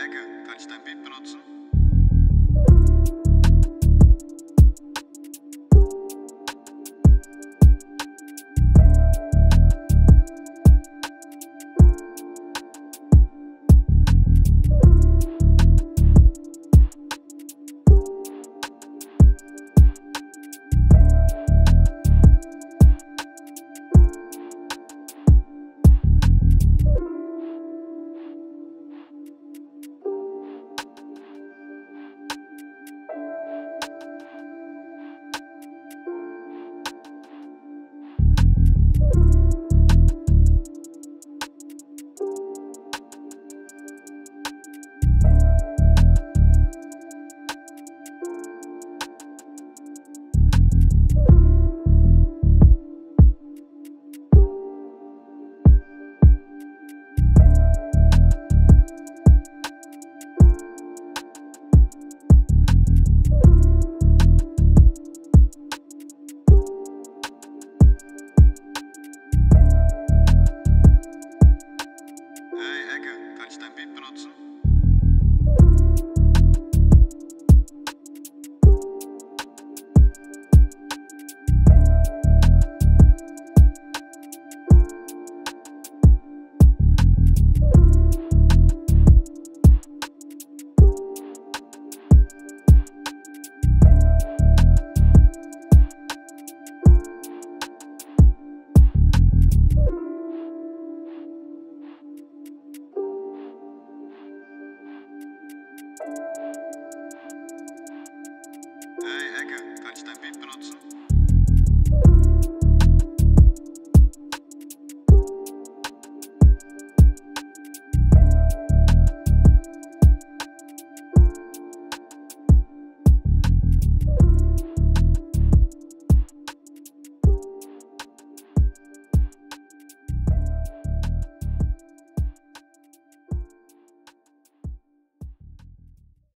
Ecke. Kann ich dein Bild benutzen? dein Bild benutzen?